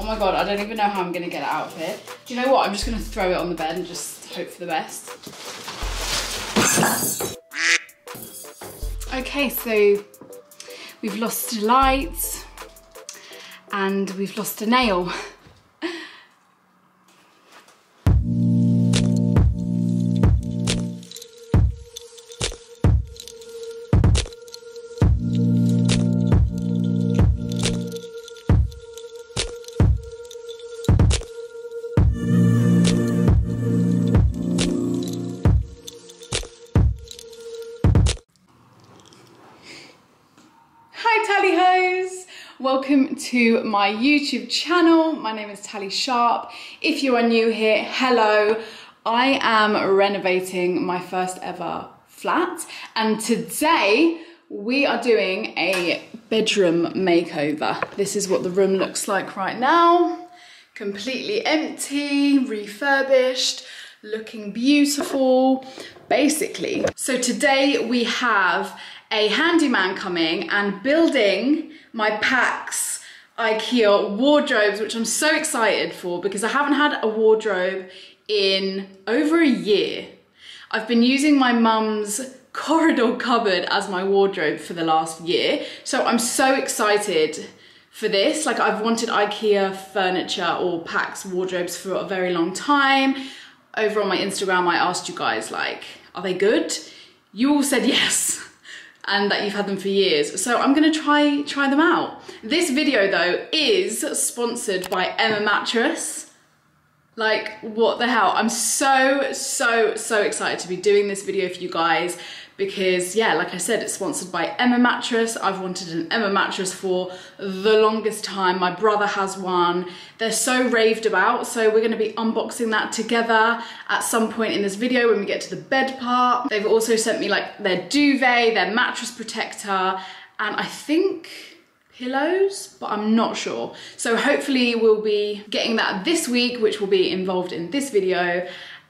Oh my god, I don't even know how I'm gonna get it out of here. Do you know what? I'm just gonna throw it on the bed and just hope for the best. Okay, so we've lost a light and we've lost a nail. To my YouTube channel. My name is Tally Sharp. If you are new here, hello. I am renovating my first ever flat and today we are doing a bedroom makeover. This is what the room looks like right now. Completely empty, refurbished, looking beautiful, basically. So today we have a handyman coming and building my Pax IKEA wardrobes, which I'm so excited for because I haven't had a wardrobe in over a year. I've been using my mum's corridor cupboard as my wardrobe for the last year. So I'm so excited for this. Like I've wanted IKEA furniture or Pax wardrobes for a very long time. Over on my Instagram, I asked you guys like, are they good? You all said yes and that you've had them for years. So I'm gonna try, try them out. This video though is sponsored by Emma Mattress. Like, what the hell? I'm so, so, so excited to be doing this video for you guys because yeah, like I said, it's sponsored by Emma Mattress. I've wanted an Emma mattress for the longest time. My brother has one. They're so raved about, so we're gonna be unboxing that together at some point in this video when we get to the bed part. They've also sent me like their duvet, their mattress protector, and I think pillows, but I'm not sure. So hopefully we'll be getting that this week, which will be involved in this video.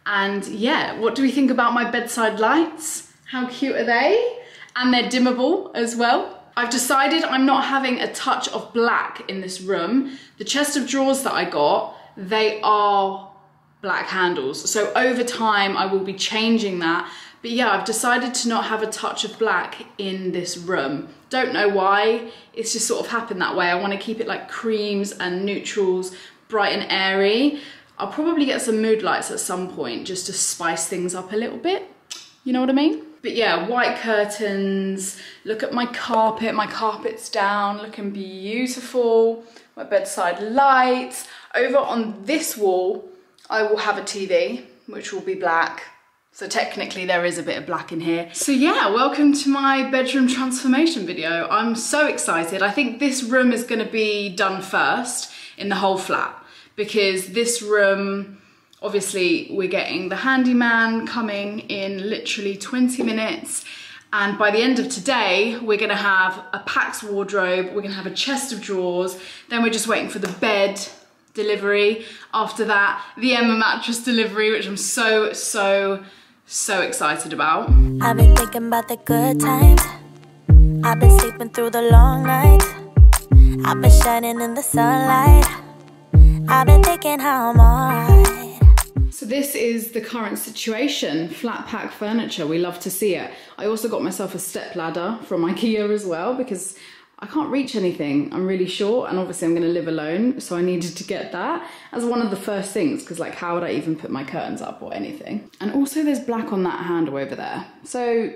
And yeah, what do we think about my bedside lights? How cute are they? And they're dimmable as well. I've decided I'm not having a touch of black in this room. The chest of drawers that I got, they are black handles. So over time, I will be changing that. But yeah, I've decided to not have a touch of black in this room. Don't know why, it's just sort of happened that way. I wanna keep it like creams and neutrals, bright and airy. I'll probably get some mood lights at some point just to spice things up a little bit. You know what I mean? But yeah, white curtains, look at my carpet, my carpet's down, looking beautiful. My bedside lights. Over on this wall, I will have a TV, which will be black. So technically there is a bit of black in here. So yeah, welcome to my bedroom transformation video. I'm so excited. I think this room is gonna be done first in the whole flat because this room, obviously we're getting the handyman coming in literally 20 minutes and by the end of today we're gonna have a Pax wardrobe we're gonna have a chest of drawers then we're just waiting for the bed delivery. After that the Emma mattress delivery which I'm so so so excited about. I've been thinking about the good times. I've been sleeping through the long nights. I've been shining in the sunlight. I've been thinking how I'm alright this is the current situation, flat pack furniture, we love to see it. I also got myself a step ladder from Ikea as well because I can't reach anything, I'm really short and obviously I'm gonna live alone so I needed to get that as one of the first things because like how would I even put my curtains up or anything. And also there's black on that handle over there. So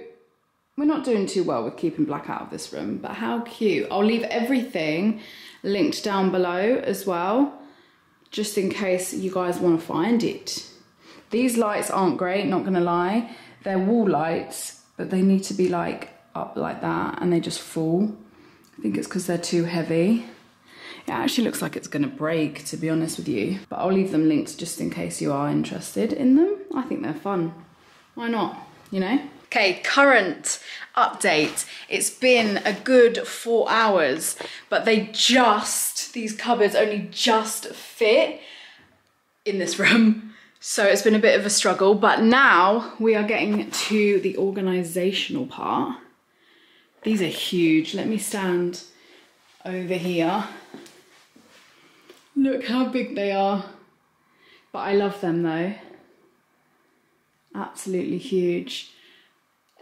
we're not doing too well with keeping black out of this room, but how cute. I'll leave everything linked down below as well, just in case you guys wanna find it. These lights aren't great, not gonna lie. They're wall lights, but they need to be like up like that and they just fall. I think it's because they're too heavy. It actually looks like it's gonna break, to be honest with you. But I'll leave them linked just in case you are interested in them. I think they're fun. Why not, you know? Okay, current update. It's been a good four hours, but they just, these cupboards only just fit in this room. So it's been a bit of a struggle, but now we are getting to the organizational part. These are huge. Let me stand over here. Look how big they are. But I love them though. Absolutely huge.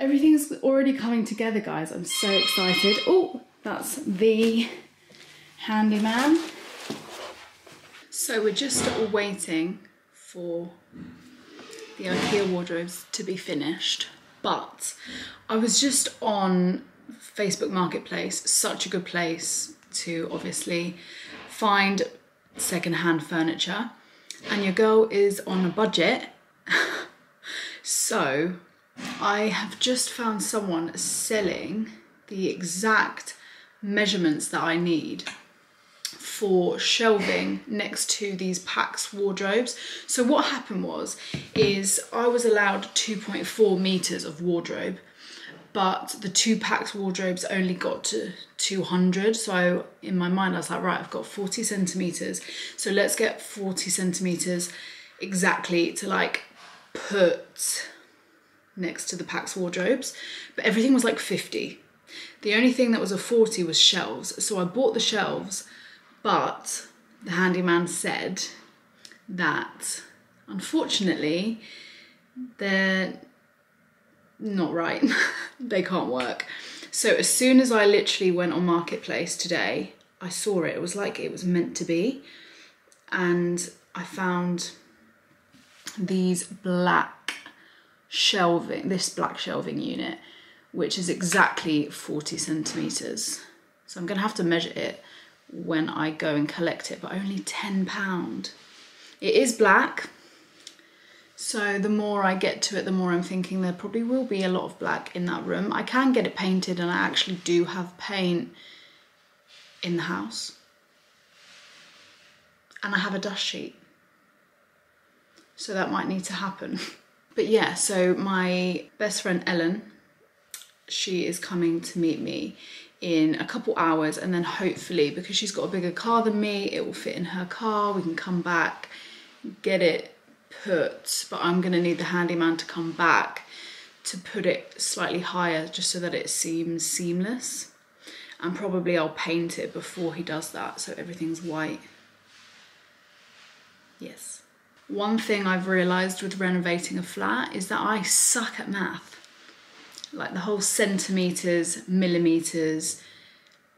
Everything's already coming together, guys. I'm so excited. Oh, that's the handyman. So we're just waiting for the IKEA wardrobes to be finished. But I was just on Facebook Marketplace, such a good place to obviously find secondhand furniture. And your girl is on a budget. so I have just found someone selling the exact measurements that I need for shelving next to these Pax wardrobes. So what happened was, is I was allowed 2.4 meters of wardrobe, but the two Pax wardrobes only got to 200. So in my mind, I was like, right, I've got 40 centimeters. So let's get 40 centimeters exactly to like put next to the Pax wardrobes, but everything was like 50. The only thing that was a 40 was shelves. So I bought the shelves, but the handyman said that unfortunately they're not right. they can't work. So as soon as I literally went on Marketplace today, I saw it. It was like it was meant to be. And I found these black shelving, this black shelving unit, which is exactly 40 centimeters. So I'm gonna have to measure it when I go and collect it, but only 10 pound. It is black, so the more I get to it, the more I'm thinking there probably will be a lot of black in that room. I can get it painted and I actually do have paint in the house. And I have a dust sheet. So that might need to happen. But yeah, so my best friend Ellen, she is coming to meet me in a couple hours and then hopefully because she's got a bigger car than me, it will fit in her car. We can come back, get it put, but I'm gonna need the handyman to come back to put it slightly higher just so that it seems seamless. And probably I'll paint it before he does that so everything's white. Yes. One thing I've realised with renovating a flat is that I suck at math. Like the whole centimetres, millimetres,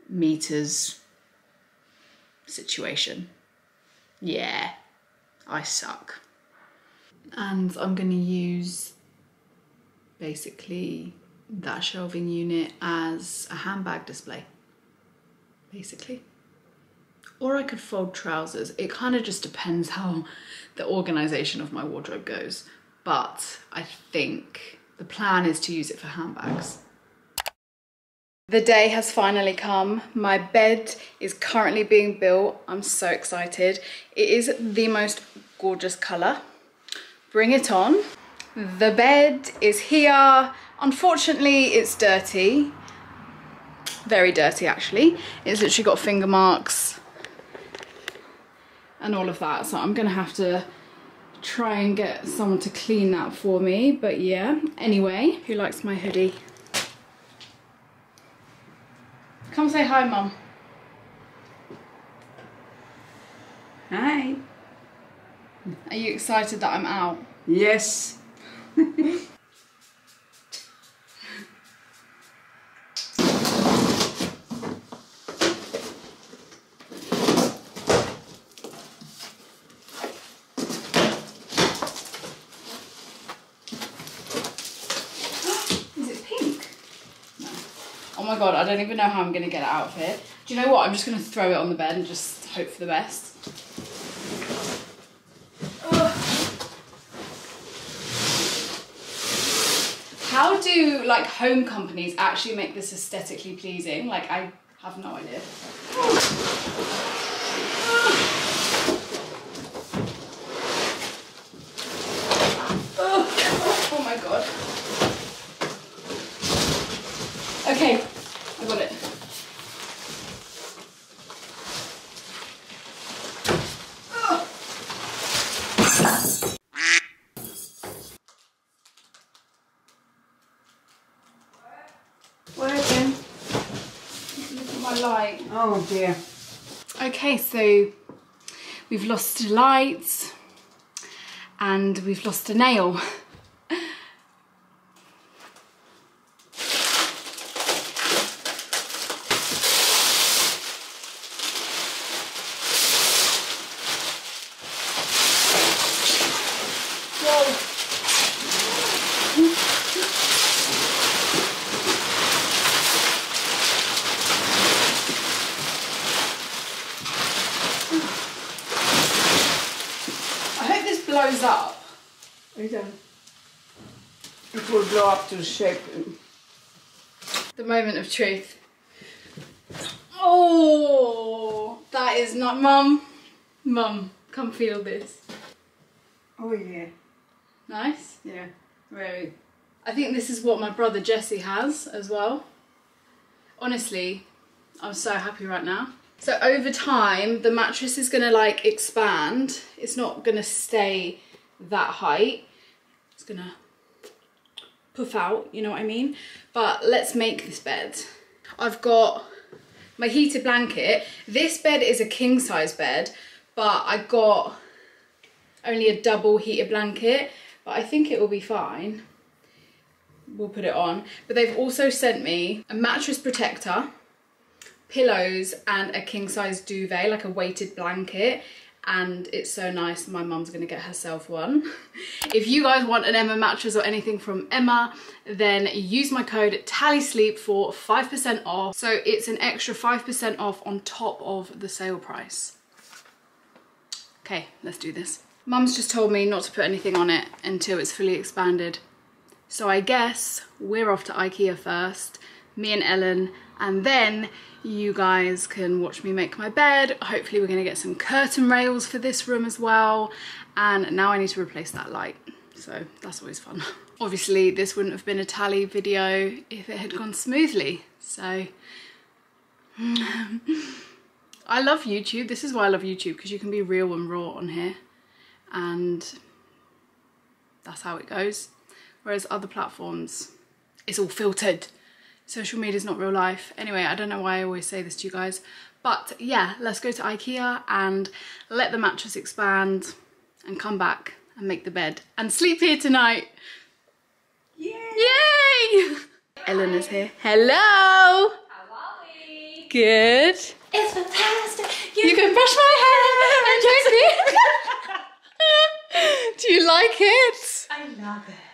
meters situation. Yeah, I suck. And I'm going to use basically that shelving unit as a handbag display basically. Or I could fold trousers. It kind of just depends how the organization of my wardrobe goes. But I think the plan is to use it for handbags the day has finally come. My bed is currently being built. I'm so excited. It is the most gorgeous color bring it on. The bed is here. Unfortunately, it's dirty. Very dirty, actually. It's literally got finger marks and all of that. So I'm gonna have to try and get someone to clean that for me. But yeah, anyway, who likes my hoodie? Come say hi, Mum. Hi. Are you excited that I'm out? Yes. Is it pink? No. Oh my god, I don't even know how I'm going to get it out of here. Do you know what? I'm just going to throw it on the bed and just hope for the best. How do like home companies actually make this aesthetically pleasing? Like I have no idea. Oh my god. Okay, I got it. Working. Look at my light. Oh dear. Okay, so we've lost a light and we've lost a nail. I hope this blows up. It, um, it will blow up to shape. The moment of truth. Oh, that is not, mum. Mum, come feel this. Oh yeah, Nice. yeah. Very. I think this is what my brother Jesse has as well. Honestly, I'm so happy right now. So over time, the mattress is gonna like expand. It's not gonna stay that height. It's gonna puff out, you know what I mean? But let's make this bed. I've got my heated blanket. This bed is a king size bed, but I got only a double heated blanket, but I think it will be fine. We'll put it on. But they've also sent me a mattress protector, pillows, and a king size duvet, like a weighted blanket. And it's so nice. My mum's gonna get herself one. If you guys want an Emma mattress or anything from Emma, then use my code TALLYSLEEP for 5% off. So it's an extra 5% off on top of the sale price. Okay, let's do this. Mum's just told me not to put anything on it until it's fully expanded. So I guess we're off to Ikea first, me and Ellen, and then you guys can watch me make my bed. Hopefully we're gonna get some curtain rails for this room as well. And now I need to replace that light. So that's always fun. Obviously this wouldn't have been a tally video if it had gone smoothly. So I love YouTube. This is why I love YouTube because you can be real and raw on here. And that's how it goes. Whereas other platforms, it's all filtered. Social media is not real life. Anyway, I don't know why I always say this to you guys. But yeah, let's go to Ikea and let the mattress expand and come back and make the bed and sleep here tonight. Yay! Yay! Ellen is here. Hello! How are we? Good. It's fantastic. You can brush my hair and me. Do you like it? I love it.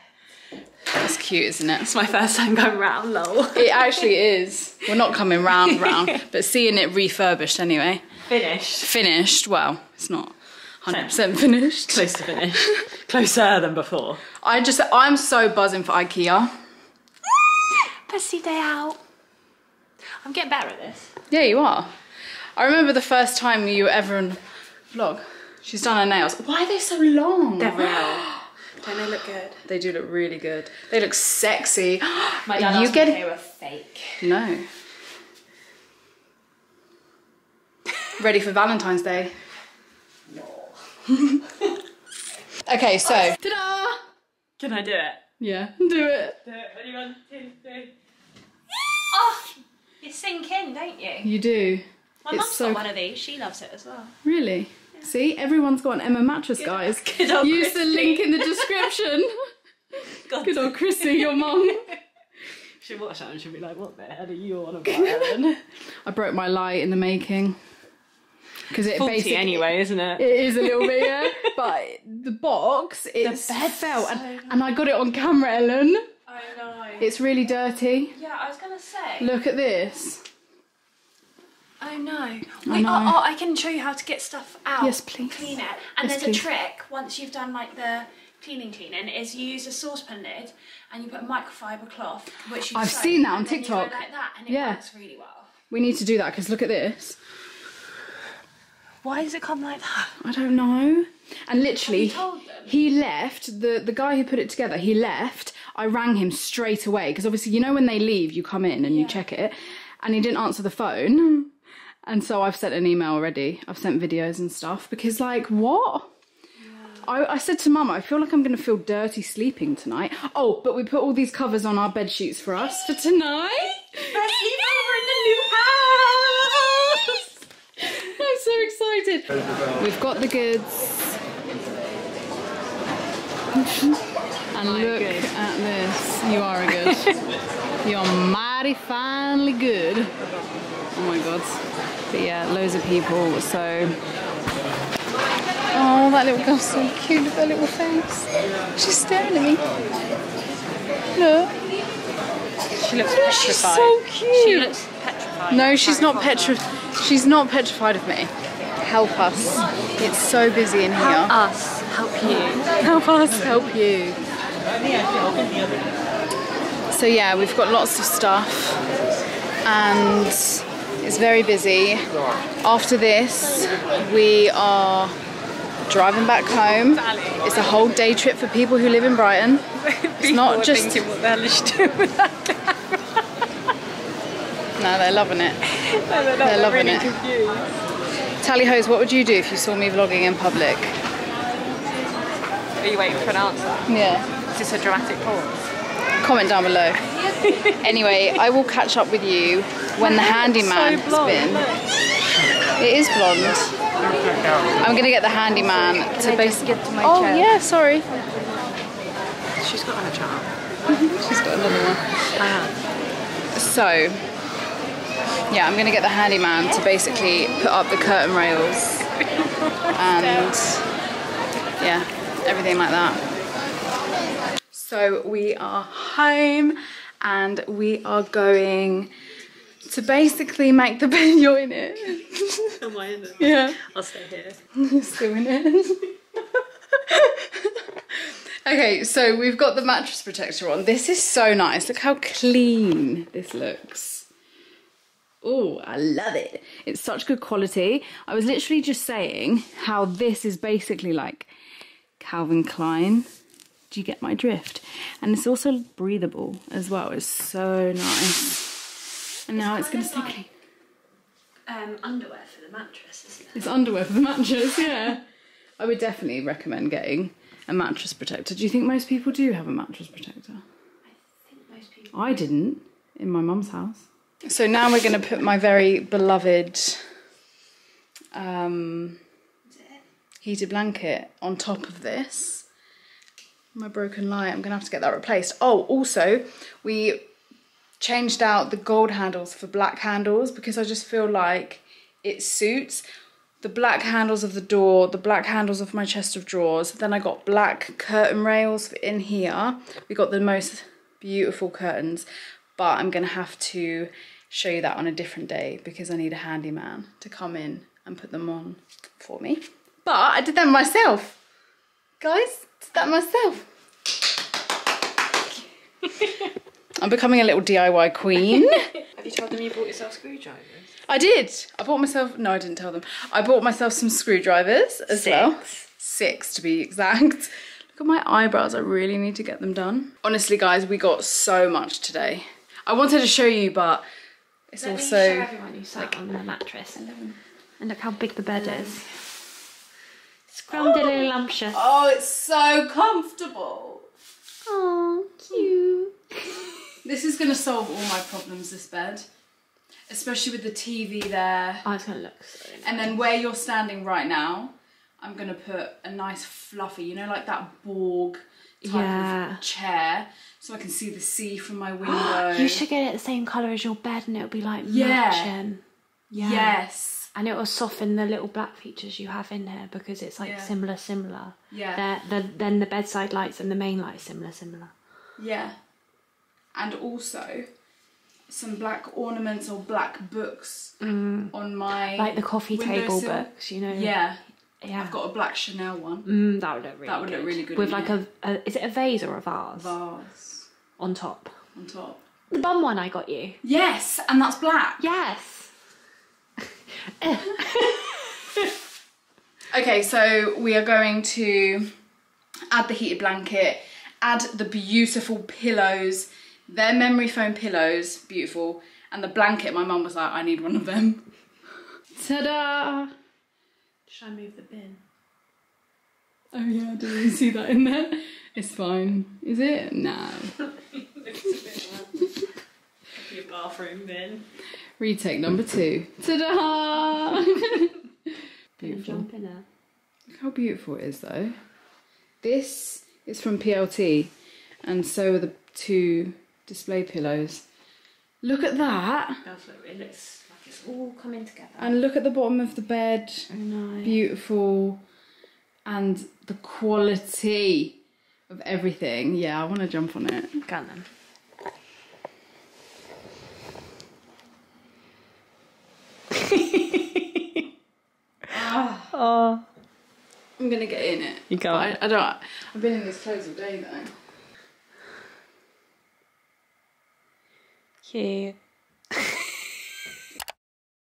That's cute, isn't it? It's my first time going round, lol. It actually is. We're not coming round, round, but seeing it refurbished anyway. Finished. Finished. Well, it's not 100% finished. Close to finished. Closer than before. I just, I'm so buzzing for IKEA. Pussy day out. I'm getting better at this. Yeah, you are. I remember the first time you were ever in vlog. She's done her nails. Why are they so long? They're real. Don't they look good? They do look really good. They look sexy. My dad you asked get they were fake. No. Ready for Valentine's Day? No. okay, so. Oh, ta-da! Can I do it? Yeah, do it. Do it. Ready? One, two, three. Oh, you sink in, don't you? You do. My mum's so- got one of these. She loves it as well. Really? See, everyone's got an Emma mattress, guys. Good Use the link in the description. God. Good old Chrissy, your mum. She'll watch that and she'll be like, what the hell are you on about, Ellen? I broke my light in the making. Because it Faulty basically anyway, isn't it? It is a little bit, yeah. But the box, it's The bed fell, and, and I got it on camera, Ellen. I know. It's really dirty. Yeah, I was gonna say. Look at this. Oh no. I know. oh, oh, I can show you how to get stuff out. Yes, please. Clean it. And Yes, there's please. a trick once you've done like the cleaning cleaning is you use a saucepan lid and you put a microfiber cloth which you I've soak, seen that on and then you go TikTok. like that and it Yeah. works really well. We need to do that because look at this. Why does it come like that? I don't know. And literally, Have you told them? he left. the The guy who put it together, he left. I rang him straight away because obviously, you know, when they leave, you come in and you check it, and he didn't answer the phone. And so I've sent an email already. I've sent videos and stuff because, like, what? I, I said to Mum, I feel like I'm going to feel dirty sleeping tonight. Oh, but we put all these covers on our bed sheets for us for tonight. Best sleepover in the new house! I'm so excited. excited. We've got the goods. and look at this. You are a good. You're mighty finely good. Oh my god. But yeah, loads of people. So. Oh, that little girl's so cute with her little face. She's staring at me. Look. She looks She's petrified. so cute. She looks petrified. No, she's not petrified. She's not petrified of me. Help us. It's so busy in here. Help us, help you. Help us help you. So yeah, we've got lots of stuff and it's very busy. After this, we are driving back home. It's a whole day trip for people who live in Brighton. It's not just what the hell is she doing with that? No, they're loving it. They're loving it. Tally hoes, what would you do if you saw me vlogging in public? Are you waiting for an answer? Yeah. Is this a dramatic pause? Comment down below. anyway, I will catch up with you when the handyman has been. It is blonde. I'm gonna get the handyman to basically. give to my oh chair? yeah, sorry. She's got her charm. She's got another one. Ah. So, yeah, I'm gonna get the handyman to basically put up the curtain rails and yeah, everything like that. So we are home and we are going to basically make the bed. You're in it. Am I in it? Yeah. I'll stay here. You're still in it. okay, so we've got the mattress protector on. This is so nice. Look how clean this looks. Oh, I love it. It's such good quality. I was literally just saying how this is basically like Calvin Klein. Do you get my drift? And it's also breathable as well. It's so nice. And now it's going to stay clean. Um, underwear for the mattress, isn't it? It's underwear for the mattress, yeah. I would definitely recommend getting a mattress protector. Do you think most people do have a mattress protector? I think most people. I didn't in my mum's house. So now we're going to put my very beloved um, heated blanket on top of this. My broken light, I'm to have to get that replaced. Oh, also, we changed out the gold handles for black handles because I just feel like it suits the black handles of the door, the black handles of my chest of drawers. Then I got black curtain rails in here. We got the most beautiful curtains, but I'm gonna have to show you that on a different day because I need a handyman to come in and put them on for me. But I did that myself. Guys, did that myself. I'm becoming a little DIY queen. Have you told them you bought yourself screwdrivers? I did. I bought myself. No, I didn't tell them. I bought myself some screwdrivers as well. Six. Six to be exact. Look at my eyebrows. I really need to get them done. Honestly, guys, we got so much today. I wanted to show you, but it's Let me also. show everyone who sat on the mattress. And look how big the bed is. Scrumdiddlylumptious. Oh, it's so comfortable. Oh, cute. This is going to solve all my problems. This bed, especially with the TV there. Oh, it's gonna look so nice. And then where you're standing right now, I'm gonna put a nice fluffy, you know, like that Borg type Yeah. of chair, so I can see the sea from my window. You should get it the same colour as your bed and it'll be like Yeah. matching. Yeah. Yes. And it will soften the little black features you have in here because it's like Yeah. similar, similar. Yeah. They're, the, then the bedside lights and the main light similar, similar. Yeah. And also some black ornaments or black books on my Mm. Like the coffee table windowsill. books, you know. Yeah. Yeah. I've got a black Chanel one. Mm, that would look really That would good. look really good With like a, a, is it a vase or a vase Vase on top? on top. The bum one I got you. Yes, and that's black. Yes. Okay, so we are going to add the heated blanket, add the beautiful pillows. They're memory foam pillows, beautiful. And the blanket, my mum was like, I need one of them. Ta-da! Should I move the bin? Oh yeah, I didn't see that in there. It's fine. Is it? No. Your bathroom bin. Retake number two. Ta-da! Beautiful. Jump in it. Look how beautiful it is though. This is from PLT and so are the two display pillows. Look at that. It looks like it's all coming together. And look at the bottom of the bed. Know. Beautiful. And the quality of everything. Yeah, I want to jump on it. Go on then. oh. I'm gonna get in it. You go. I, I don't. I've been in these clothes all day though. Cute.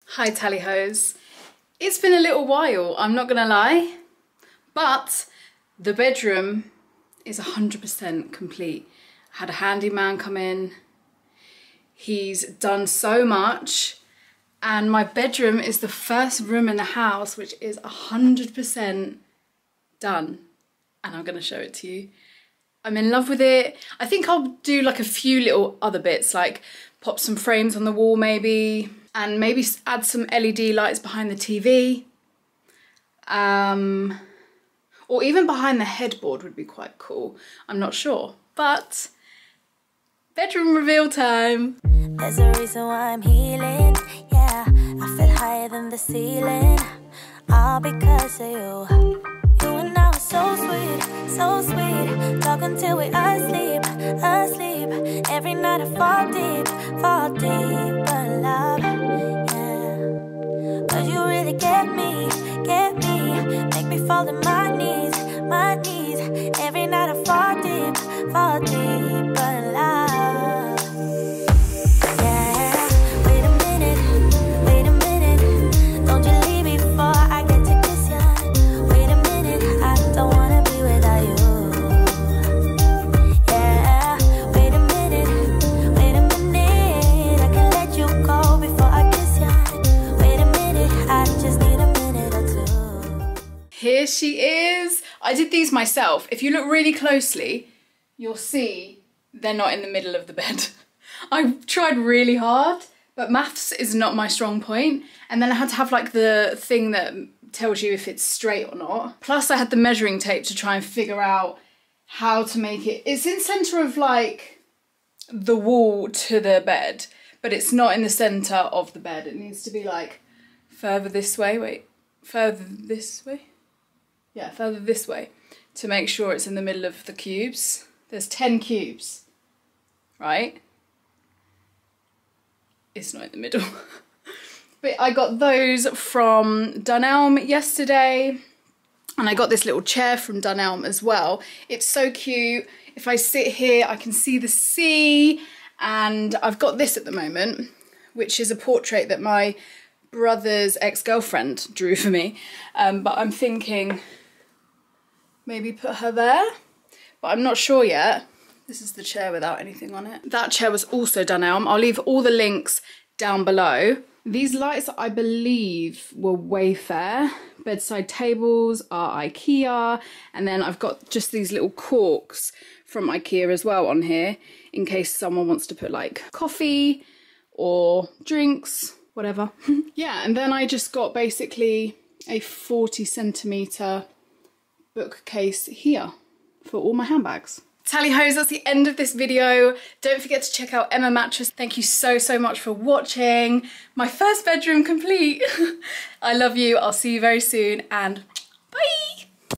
Hi tally hoes. It's been a little while, I'm not gonna lie, but the bedroom is 100% complete. I had a handyman come in, he's done so much, and my bedroom is the first room in the house which is 100% done. And I'm gonna show it to you. I'm in love with it. I think I'll do like a few little other bits, like pop some frames on the wall maybe, and maybe add some LED lights behind the TV. Um, or even behind the headboard would be quite cool. I'm not sure, but bedroom reveal time. There's a reason why I'm healing. Yeah, I feel higher than the ceiling. All because of you. So sweet, so sweet. Talking till we asleep, asleep. Every night I fall deep, fall deep. But love, yeah. Cause you really get me, get me. Make me fall to my knees, my knees. Every night I fall deep, fall deep. Here she is. I did these myself. If you look really closely, you'll see they're not in the middle of the bed. I tried really hard, but maths is not my strong point. And then I had to have like the thing that tells you if it's straight or not. Plus I had the measuring tape to try and figure out how to make it. It's in center of like the wall to the bed, but it's not in the center of the bed. It needs to be like further this way. Wait, further this way? Yeah, further this way to make sure it's in the middle of the cubes. There's 10 cubes, right? It's not in the middle. but I got those from Dunelm yesterday. And I got this little chair from Dunelm as well. It's so cute. If I sit here, I can see the sea. And I've got this at the moment, which is a portrait that my brother's ex-girlfriend drew for me. Um, but I'm thinking maybe put her there. But I'm not sure yet. This is the chair without anything on it. That chair was also Dunelm. I'll leave all the links down below. These lights, I believe, were Wayfair. Bedside tables are IKEA. And then I've got just these little corks from IKEA as well on here in case someone wants to put like coffee or drinks, whatever. yeah, and then I just got basically a 40 centimetre bookcase here for all my handbags. Tally hoes, that's the end of this video. Don't forget to check out Emma Mattress. Thank you so, so much for watching. My first bedroom complete. I love you. I'll see you very soon and